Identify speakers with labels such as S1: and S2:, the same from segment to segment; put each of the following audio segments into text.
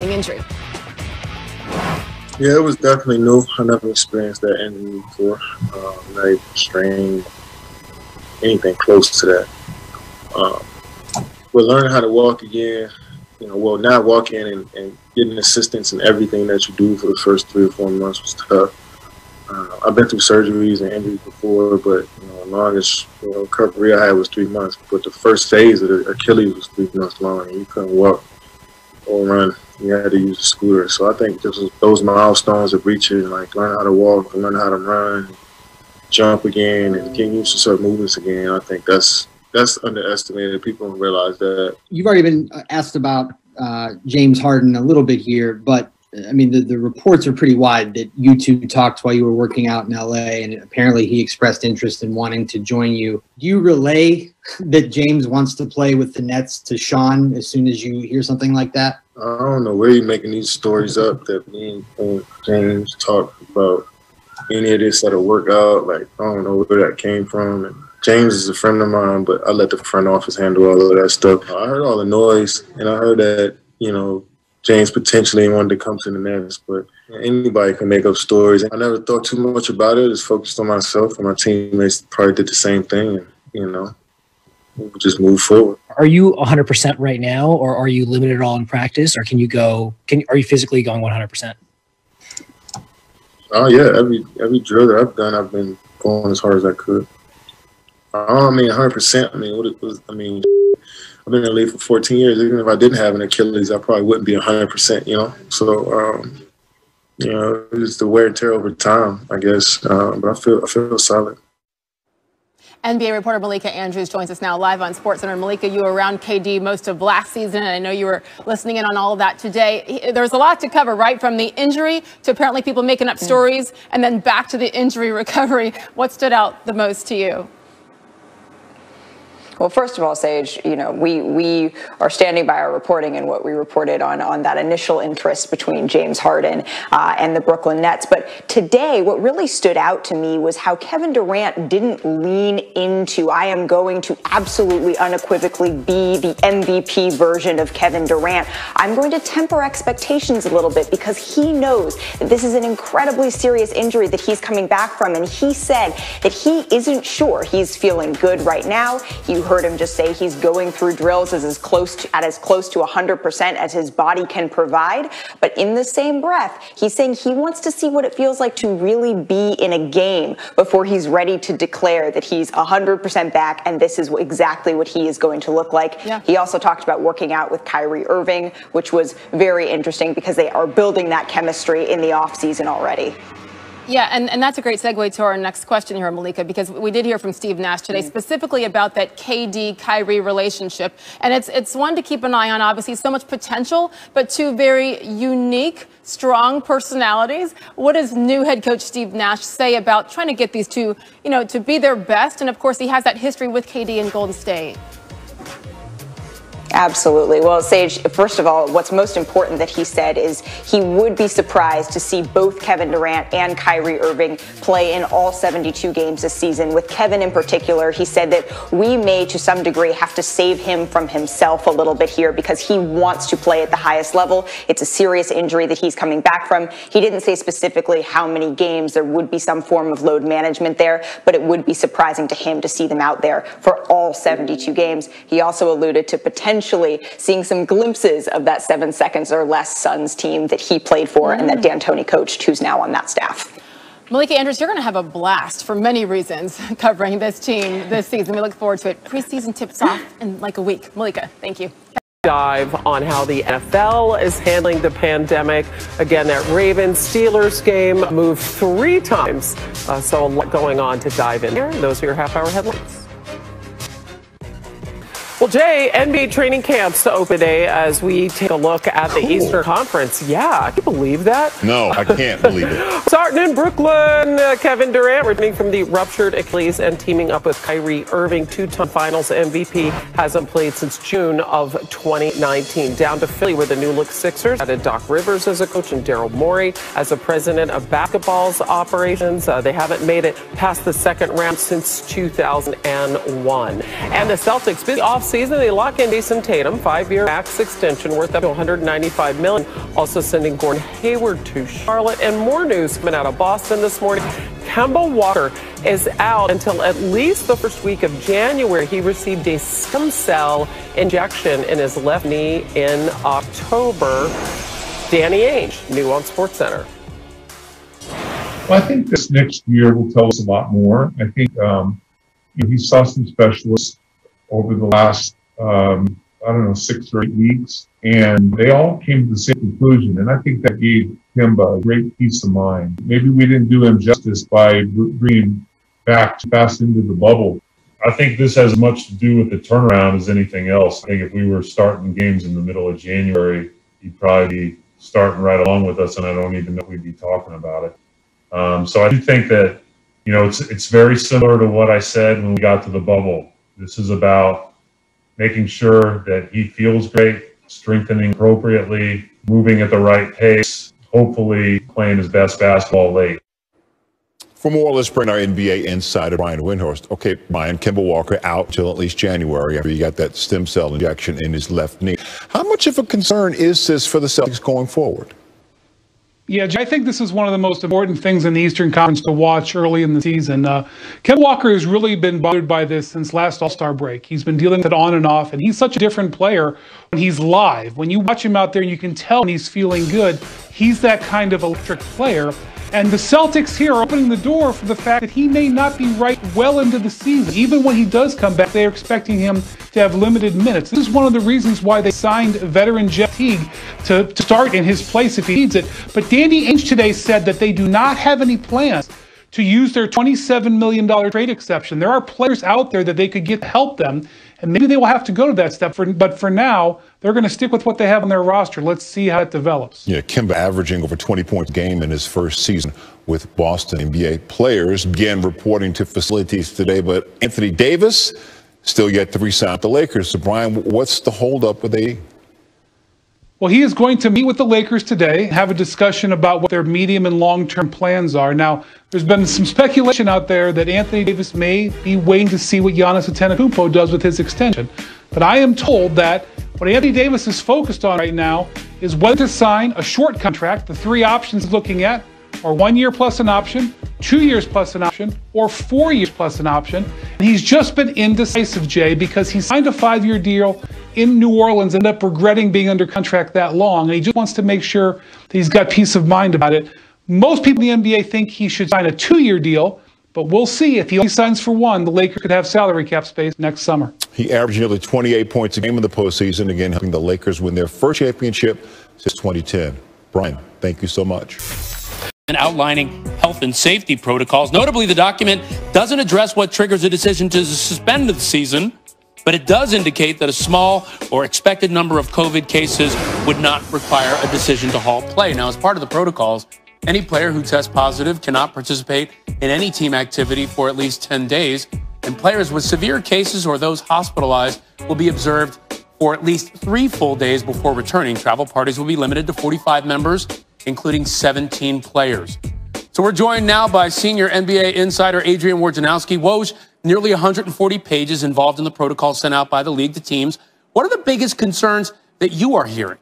S1: injury.
S2: Yeah, it was definitely new. I never experienced that injury before. Um, not even strain, anything close to that. Um, but learning how to walk again, you know, well, not walking and, and getting assistance in everything that you do for the first three or four months was tough. Uh, I've been through surgeries and injuries before, but you know, the longest you know, recovery I had was three months. But the first phase of the Achilles was three months long, and you couldn't walk or run you had to use a scooter. So I think just those milestones of reaching, like learn how to walk, learn how to run, jump again, and getting used to certain movements again. I think that's that's underestimated. People don't realize that.
S3: You've already been asked about uh, James Harden a little bit here, but I mean, the, the reports are pretty wide that you two talked while you were working out in LA, and apparently he expressed interest in wanting to join you. Do you relay that James wants to play with the Nets to Sean as soon as you hear something like that?
S2: I don't know where you're making these stories up that me and James talked about any of this at a workout. Like, I don't know where that came from. And James is a friend of mine, but I let the front office handle all of that stuff. I heard all the noise, and I heard that, you know, James potentially wanted to come to the Nets, but anybody can make up stories. I never thought too much about it. Just focused on myself, and my teammates probably did the same thing. You know, we just move forward.
S4: Are you 100% right now, or are you limited at all in practice, or can you go? Can are you physically going 100%?
S2: Oh yeah, every every drill that I've done, I've been going as hard as I could. I mean, 100%. I mean, what it was. I mean. I've been in the league for 14 years. Even if I didn't have an Achilles, I probably wouldn't be 100%, you know? So, um, you know, it's the wear and tear over time, I guess. Um, but I feel, I feel solid.
S1: NBA reporter Malika Andrews joins us now live on SportsCenter. Malika, you were around KD most of last season, and I know you were listening in on all of that today. There's a lot to cover, right? From the injury to apparently people making up hmm. stories, and then back to the injury recovery. What stood out the most to you?
S5: Well, first of all, Sage, you know, we we are standing by our reporting and what we reported on on that initial interest between James Harden uh, and the Brooklyn Nets. But today, what really stood out to me was how Kevin Durant didn't lean into I am going to absolutely unequivocally be the MVP version of Kevin Durant. I'm going to temper expectations a little bit because he knows that this is an incredibly serious injury that he's coming back from, and he said that he isn't sure he's feeling good right now. He heard him just say he's going through drills as, as close to, at as close to 100% as his body can provide. But in the same breath, he's saying he wants to see what it feels like to really be in a game before he's ready to declare that he's 100% back and this is exactly what he is going to look like. Yeah. He also talked about working out with Kyrie Irving, which was very interesting because they are building that chemistry in the offseason already.
S1: Yeah, and, and that's a great segue to our next question here, Malika, because we did hear from Steve Nash today mm-hmm. specifically about that KD Kyrie relationship. And it's it's one to keep an eye on, obviously, so much potential, but two very unique, strong personalities. What does new head coach Steve Nash say about trying to get these two, you know, to be their best? And of course, he has that history with KD and Golden State.
S5: Absolutely. Well, Sage, first of all, what's most important that he said is he would be surprised to see both Kevin Durant and Kyrie Irving play in all 72 games this season. With Kevin in particular, he said that we may, to some degree, have to save him from himself a little bit here because he wants to play at the highest level. It's a serious injury that he's coming back from. He didn't say specifically how many games there would be some form of load management there, but it would be surprising to him to see them out there for all 72 games. He also alluded to potential potentially seeing some glimpses of that seven seconds or less Suns team that he played for mm. and that mm. D'Antoni coached, who's now on that staff.
S1: Malika Andrews, you're going to have a blast for many reasons covering this team this season. We look forward to it. Preseason tips off in like a week. Malika, thank you.
S6: Dive on how the NFL is handling the pandemic. Again, that Ravens Steelers game moved three times. Uh, so a lot going on to dive in here. Those are your half hour headlines. Well, Jay, NBA training camps to open day as we take a look at the cool. Eastern Conference. Yeah, I can you believe that?
S7: No, I can't believe it.
S6: Starting in Brooklyn, uh, Kevin Durant returning from the ruptured Achilles and teaming up with Kyrie Irving, two-time Finals MVP, hasn't played since June of 2019. Down to Philly, where the new look Sixers added Doc Rivers as a coach and Daryl Morey as the president of basketball's operations. Uh, they haven't made it past the second round since 2001. And the Celtics busy off offseason, they lock in Jayson Tatum, five-year max extension worth up to 195 million. Also sending Gordon Hayward to Charlotte. And more news coming out of Boston this morning. Kemba Walker is out until at least the first week of January. He received a stem cell injection in his left knee in October. Danny Ainge, new on SportsCenter.
S8: Well, I think this next year will tell us a lot more. I think um, you know, he saw some specialists over the last, um, I don't know, six or eight weeks, and they all came to the same conclusion. And I think that gave Kemba a great peace of mind. Maybe we didn't do him justice by bringing back fast into the bubble.
S9: I think this has as much to do with the turnaround as anything else. I think if we were starting games in the middle of January, he'd probably be starting right along with us, and I don't even know we'd be talking about it. Um, so I do think that you know it's it's very similar to what I said when we got to the bubble. This is about making sure that he feels great, strengthening appropriately, moving at the right pace, hopefully playing his best basketball late.
S7: For more, let's bring our NBA insider, Brian Windhorst. Okay, Brian, Kemba Walker out till at least January after he got that stem cell injection in his left knee. How much of a concern is this for the Celtics going forward?
S10: Yeah, I think this is one of the most important things in the Eastern Conference to watch early in the season. Uh, Walker has really been bothered by this since last All Star break. He's been dealing with it on and off, and he's such a different player when he's live. When you watch him out there, and you can tell when he's feeling good. He's that kind of electric player. And the Celtics here are opening the door for the fact that he may not be right well into the season. Even when he does come back, they're expecting him to have limited minutes. This is one of the reasons why they signed veteran Jeff Teague to, to start in his place if he needs it. But Danny Ainge today said that they do not have any plans to use their $27 million trade exception. There are players out there that they could get to help them, and maybe they will have to go to that step. For, but for now, they're going to stick with what they have on their roster. Let's see how it develops.
S7: Yeah, Kemba averaging over 20 points a game in his first season with Boston NBA players began reporting to facilities today, but Anthony Davis still yet to resign the Lakers. So, Brian, what's the holdup with they
S10: well, he is going to meet with the Lakers today, have a discussion about what their medium and long term plans are. Now, there's been some speculation out there that Anthony Davis may be waiting to see what Giannis Antetokounmpo does with his extension. But I am told that what Anthony Davis is focused on right now is whether to sign a short contract. The three options looking at are one year plus an option, two years plus an option, or four years plus an option. And he's just been indecisive, Jay, because he signed a five year deal in New Orleans ended up regretting being under contract that long, and he just wants to make sure that he's got peace of mind about it. Most people in the NBA think he should sign a two-year deal, but we'll see. If he only signs for one, the Lakers could have salary cap space next summer.
S7: He averaged nearly 28 points a game in the postseason, again helping the Lakers win their first championship since 2010. Brian, thank you so much
S11: and outlining health and safety protocols. Notably, the document doesn't address what triggers a decision to suspend the season, but it does indicate that a small or expected number of COVID cases would not require a decision to halt play. Now, as part of the protocols, any player who tests positive cannot participate in any team activity for at least 10 days, and players with severe cases or those hospitalized will be observed for at least three full days before returning. Travel parties will be limited to 45 members, including 17 players. So we're joined now by senior NBA insider Adrian Wojnarowski. Woj, nearly 140 pages involved in the protocol sent out by the league to teams. What are the biggest concerns that you are hearing?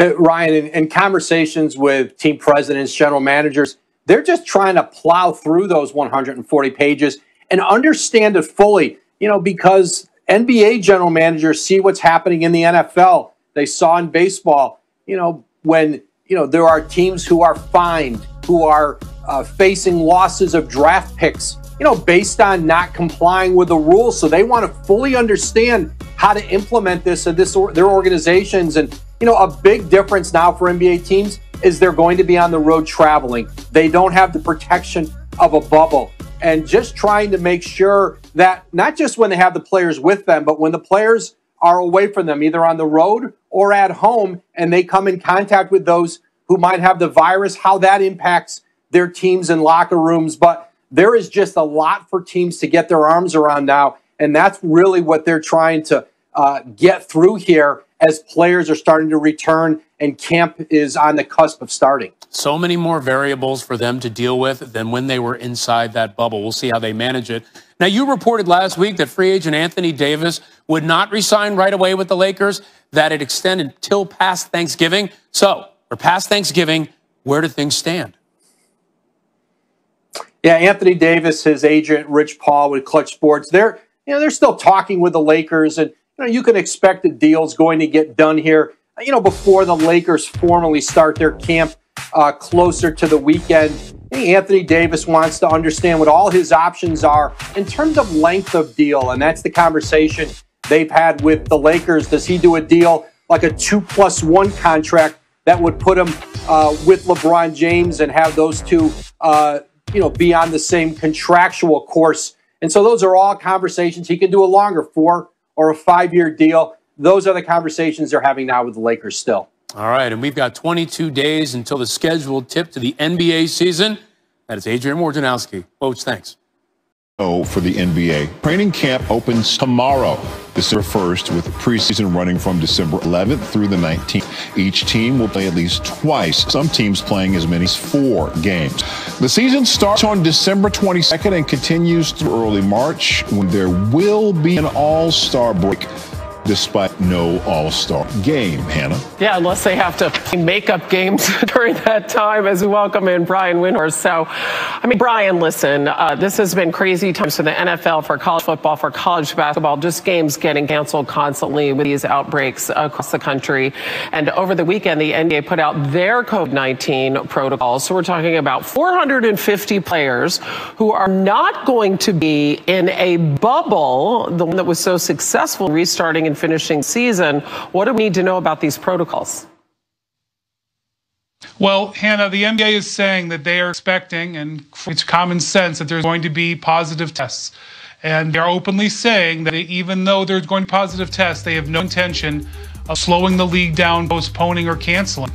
S12: Uh, Ryan, in, in, conversations with team presidents, general managers, they're just trying to plow through those 140 pages and understand it fully, you know, because NBA general managers see what's happening in the NFL. They saw in baseball, you know, when, you know, there are teams who are fined, who are uh, facing losses of draft picks, you know, based on not complying with the rules. So they want to fully understand how to implement this at this or, their organizations. And you know, a big difference now for NBA teams is they're going to be on the road traveling. They don't have the protection of a bubble. And just trying to make sure that not just when they have the players with them, but when the players are away from them, either on the road or at home, and they come in contact with those who might have the virus, how that impacts their teams and locker rooms. But there is just a lot for teams to get their arms around now. And that's really what they're trying to uh, get through here as players are starting to return and camp is on the cusp of starting.
S11: So many more variables for them to deal with than when they were inside that bubble. We'll see how they manage it. Now, you reported last week that free agent Anthony Davis would not resign right away with the Lakers, that it extended until past Thanksgiving. So, for past Thanksgiving, where do things stand?
S12: Yeah, Anthony Davis, his agent Rich Paul with Klutch Sports, they're you know they're still talking with the Lakers, and you know you can expect the deal's going to get done here. You know before the Lakers formally start their camp uh, closer to the weekend. Anthony Davis wants to understand what all his options are in terms of length of deal, and that's the conversation they've had with the Lakers. Does he do a deal like a two plus one contract that would put him uh, with LeBron James and have those two, uh, you know, be on the same contractual course? And so those are all conversations. He can do a longer four or a five year deal. Those are the conversations they're having now with the Lakers still.
S11: All right, and we've got 22 days until the scheduled tip to the NBA season. That is Adrian Wojnarowski. Coach, thanks.
S7: Oh, for the NBA. Training camp opens tomorrow, December 1st, with preseason running from December 11th through the 19th. Each team will play at least twice, some teams playing as many as four games. The season starts on December 22nd and continues through early March when there will be an all-star break despite no All Star game, Hannah.
S6: Yeah, unless they have to play makeup games during that time as we welcome in Brian Windhorst. So, I mean, Brian, listen, uh, this has been crazy times for the NFL, for college football, for college basketball, just games getting canceled constantly with these outbreaks across the country. And over the weekend, the NBA put out their COVID 19 protocols. So, we're talking about 450 players who are not going to be in a bubble, the one that was so successful restarting finishing season. What do we need to know about these protocols?
S10: Well, Hannah, the NBA is saying that they are expecting, and it's common sense, that there's going to be positive tests. And they're openly saying that even though there's going to be positive tests, they have no intention of slowing the league down, postponing, or canceling.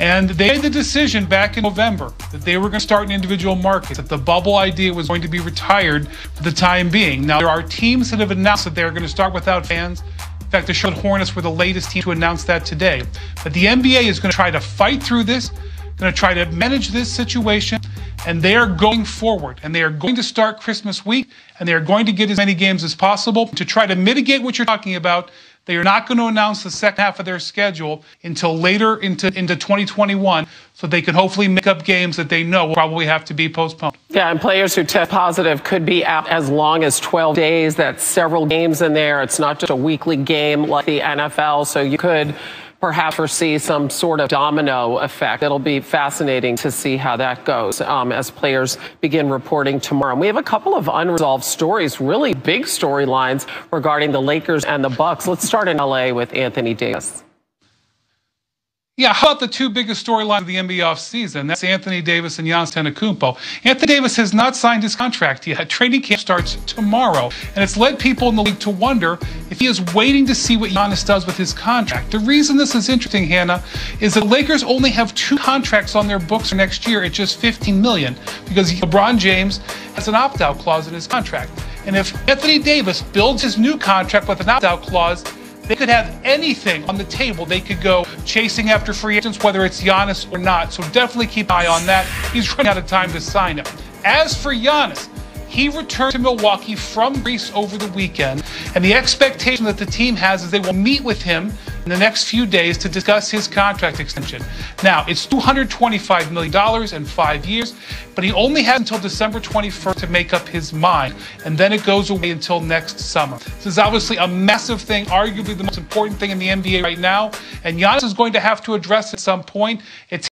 S10: And they made the decision back in November that they were going to start in individual markets, that the bubble idea was going to be retired for the time being. Now, there are teams that have announced that they're going to start without fans. In fact, the Charlotte Hornets were the latest team to announce that today. But the NBA is going to try to fight through this, going to try to manage this situation, and they are going forward. And they are going to start Christmas week, and they are going to get as many games as possible to try to mitigate what you're talking about. They are not going to announce the second half of their schedule until later into, into 2021 so they can hopefully make up games that they know will probably have to be postponed.
S6: Yeah, and players who test positive could be out as long as 12 days. That's several games in there. It's not just a weekly game like the NFL. So you could perhaps foresee some sort of domino effect. It'll be fascinating to see how that goes um, as players begin reporting tomorrow. And we have a couple of unresolved stories, really big storylines regarding the Lakers and the Bucks. Let's start in LA with Anthony Davis.
S10: Yeah, how about the two biggest storylines of the NBA offseason? That's Anthony Davis and Giannis Antetokounmpo. Anthony Davis has not signed his contract yet. Training camp starts tomorrow, and it's led people in the league to wonder if he is waiting to see what Giannis does with his contract. The reason this is interesting, Hannah, is that Lakers only have two contracts on their books for next year at just 15 million because LeBron James has an opt-out clause in his contract. And if Anthony Davis builds his new contract with an opt-out clause, they could have anything on the table. They could go chasing after free agents, whether it's Giannis or not. So definitely keep an eye on that. He's running out of time to sign him. As for Giannis, he returned to Milwaukee from Greece over the weekend, and the expectation that the team has is they will meet with him in the next few days to discuss his contract extension. Now, it's $225 million in five years, but he only has until December 21st to make up his mind, and then it goes away until next summer. This is obviously a massive thing, arguably the most important thing in the NBA right now, and Giannis is going to have to address at some point. It's